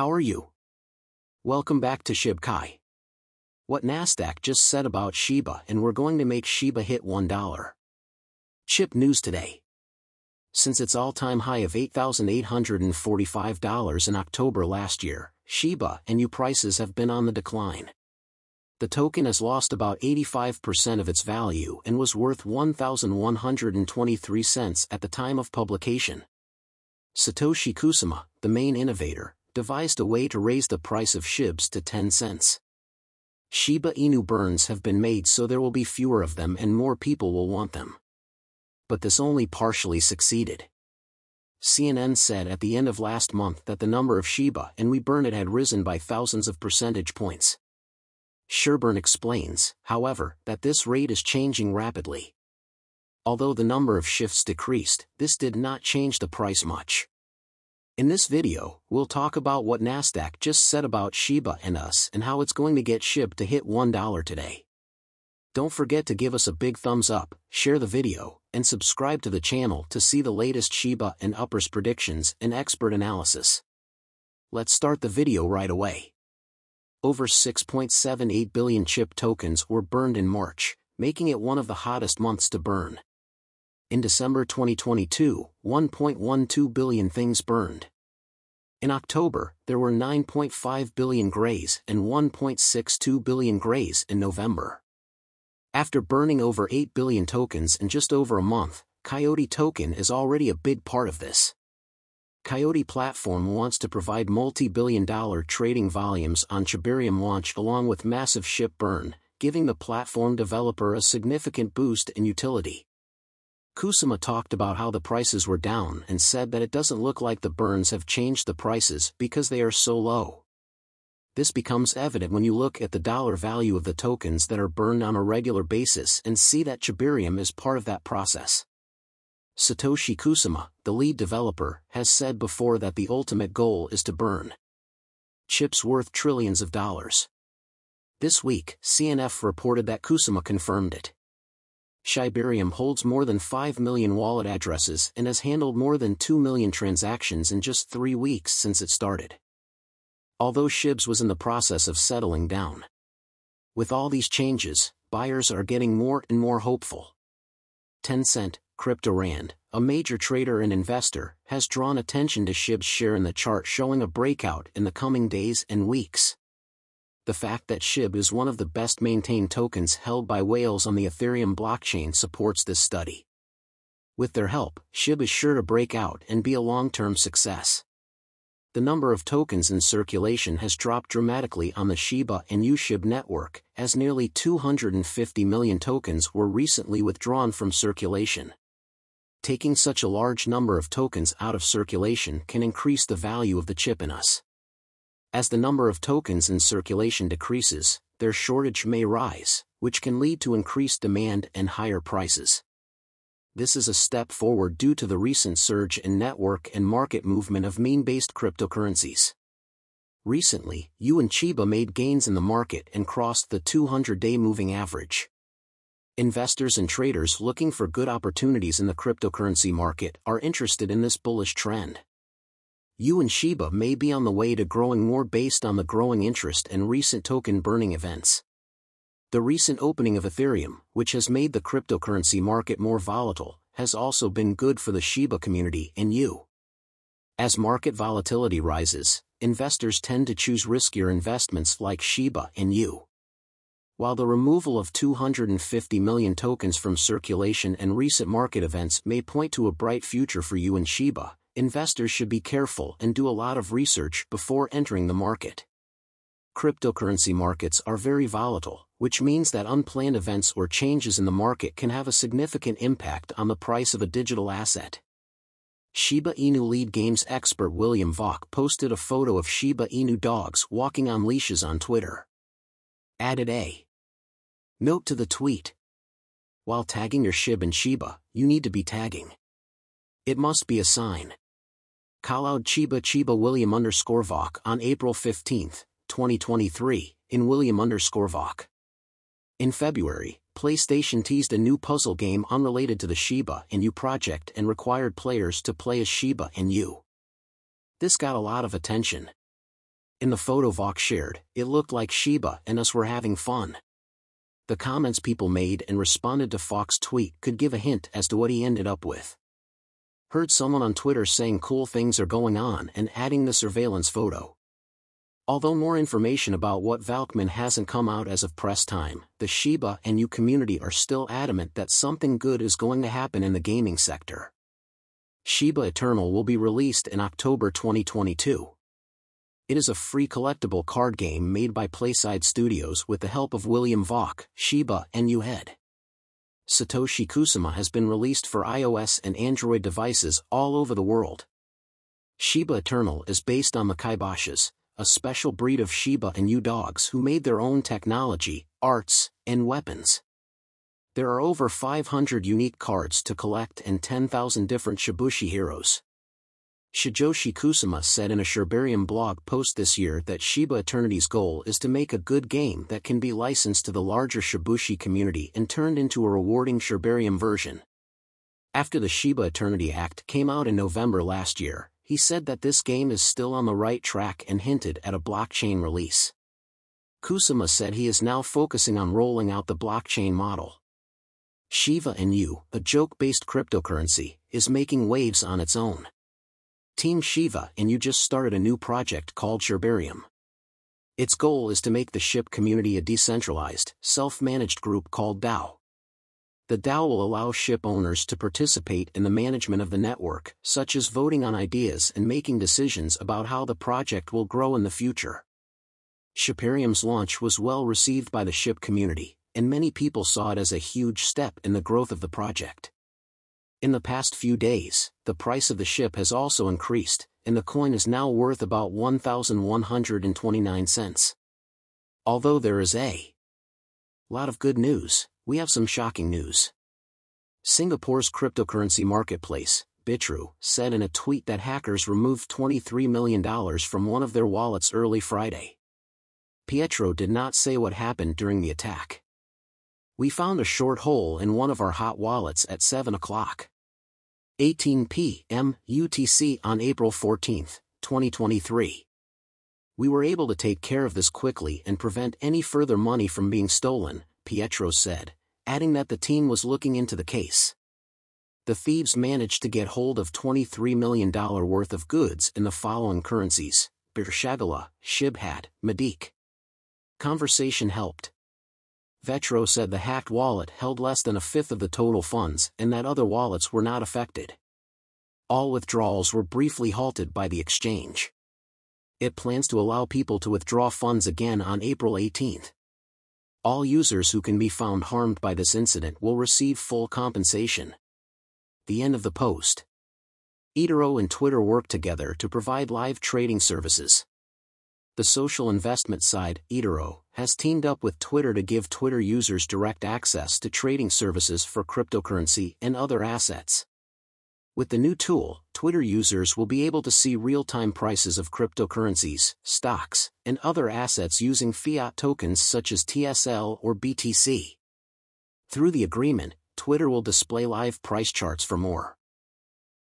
How are you? Welcome back to ShibKai. What Nasdaq just said about Shiba and we're going to make Shiba hit $1. Shib news today. Since its all-time high of $8,845 in October last year, Shiba Inu prices have been on the decline. The token has lost about 85% of its value and was worth 1,123 cents at the time of publication. Shytoshi Kusama, the main innovator, devised a way to raise the price of SHIBs to 10 cents. Shiba Inu burns have been made so there will be fewer of them and more people will want them. But this only partially succeeded. CNN said at the end of last month that the number of Shiba Inu burn it had risen by thousands of percentage points. Shibburn explains, however, that this rate is changing rapidly. Although the number of shifts decreased, this did not change the price much. In this video, we'll talk about what Nasdaq just said about Shiba and us and how it's going to get SHIB to hit $1 today. Don't forget to give us a big thumbs up, share the video, and subscribe to the channel to see the latest Shiba and Uppers predictions and expert analysis. Let's start the video right away. Over 6.78 billion SHIB tokens were burned in March, making it one of the hottest months to burn in December 2022, 1.12 billion things burned. In October, there were 9.5 billion grays and 1.62 billion grays in November. After burning over 8 billion tokens in just over a month, Coyote token is already a big part of this. Coyote platform wants to provide multi-billion dollar trading volumes on Shibarium launch along with massive SHIB burn, giving the platform developer a significant boost in utility. Kusama talked about how the prices were down and said that it doesn't look like the burns have changed the prices because they are so low. This becomes evident when you look at the dollar value of the tokens that are burned on a regular basis and see that Shibarium is part of that process. Shytoshi Kusama, the lead developer, has said before that the ultimate goal is to burn SHIBs worth trillions of dollars. This week, CNF reported that Kusama confirmed it. Shibarium holds more than 5 million wallet addresses and has handled more than 2 million transactions in just three weeks since it started. Although Shibs was in the process of settling down. With all these changes, buyers are getting more and more hopeful. Tencent, Cryptorand, a major trader and investor, has drawn attention to Shib's share in the chart showing a breakout in the coming days and weeks the fact that SHIB is one of the best maintained tokens held by whales on the Ethereum blockchain supports this study. With their help, SHIB is sure to break out and be a long-term success. The number of tokens in circulation has dropped dramatically on the Shiba and USHIB network, as nearly 250 million tokens were recently withdrawn from circulation. Taking such a large number of tokens out of circulation can increase the value of the chip in us. As the number of tokens in circulation decreases, their shortage may rise, which can lead to increased demand and higher prices. This is a step forward due to the recent surge in network and market movement of meme-based cryptocurrencies. Recently, Yu and Chiba made gains in the market and crossed the 200-day moving average. Investors and traders looking for good opportunities in the cryptocurrency market are interested in this bullish trend. Yu and Shiba may be on the way to growing more based on the growing interest and recent token burning events. The recent opening of Ethereum, which has made the cryptocurrency market more volatile, has also been good for the Shiba community and you. As market volatility rises, investors tend to choose riskier investments like Shiba and you While the removal of 250 million tokens from circulation and recent market events may point to a bright future for you and Shiba, investors should be careful and do a lot of research before entering the market. Cryptocurrency markets are very volatile, which means that unplanned events or changes in the market can have a significant impact on the price of a digital asset. Shiba Inu lead games expert William Volk posted a photo of Shiba Inu dogs walking on leashes on Twitter. Added a note to the tweet. While tagging your Shib and Shiba, you need to be tagging. It must be a sign. Caloud Chiba Chiba William underscore Volk on April 15, 2023, in William underscore Volk. In February, PlayStation teased a new puzzle game unrelated to the Shiba Inu project and required players to play as Shiba Inu. This got a lot of attention. In the photo Volk's shared, it looked like Shiba and us were having fun. The comments people made and responded to Fox' tweet could give a hint as to what he ended up with. Heard someone on Twitter saying cool things are going on and adding the surveillance photo. Although more information about what Valkman hasn't come out as of press time, the Shiba and you community are still adamant that something good is going to happen in the gaming sector. Shiba Eternity will be released in October 2022. It is a free collectible card game made by Playside Studios with the help of William Volk, Shiba and U-Head. Shytoshi Kusama has been released for iOS and Android devices all over the world. Shiba Eternity is based on the Kaibashas, a special breed of Shiba and Inu dogs who made their own technology, arts, and weapons. There are over 500 unique cards to collect and 10,000 different Shiboshi heroes. Shytoshi Kusama said in a Shibarium blog post this year that Shiba Eternity's goal is to make a good game that can be licensed to the larger Shiboshi community and turned into a rewarding Shibarium version. After the Shiba Eternity Act came out in November last year, he said that this game is still on the right track and hinted at a blockchain release. Kusama said he is now focusing on rolling out the blockchain model. Shiba Inu, a joke-based cryptocurrency, is making waves on its own. Team Shiva and you just started a new project called Shibarium. Its goal is to make the SHIB community a decentralized, self-managed group called DAO the DAO will allow SHIB owners to participate in the management of the network, such as voting on ideas and making decisions about how the project will grow in the future. Shibarium's launch was well received by the SHIB community, and many people saw it as a huge step in the growth of the project. In the past few days, the price of the SHIB has also increased, and the coin is now worth about 1,129 cents. Although there is a lot of good news, we have some shocking news. Singapore's cryptocurrency marketplace, Bitrue, said in a tweet that hackers removed $23 million from one of their wallets early Friday. Bitrue did not say what happened during the attack. We found a short hole in one of our hot wallets at 7 o'clock. 18 p.m. UTC on April 14, 2023. We were able to take care of this quickly and prevent any further money from being stolen, Bitrue said, adding that the team was looking into the case. The thieves managed to get hold of $23 million worth of goods in the following currencies, Birshagala, Shibhat, Madik. Conversation helped. Bitrue said the hacked wallet held less than a fifth of the total funds and that other wallets were not affected. All withdrawals were briefly halted by the exchange. It plans to allow people to withdraw funds again on April 18. All users who can be found harmed by this incident will receive full compensation. The end of the post. eToro and Twitter work together to provide live trading services. The social investment side, eToro, has teamed up with Twitter to give Twitter users direct access to trading services for cryptocurrency and other assets. With the new tool, Twitter users will be able to see real-time prices of cryptocurrencies, stocks, and other assets using fiat tokens such as TSL or BTC. Through the agreement, Twitter will display live price charts for more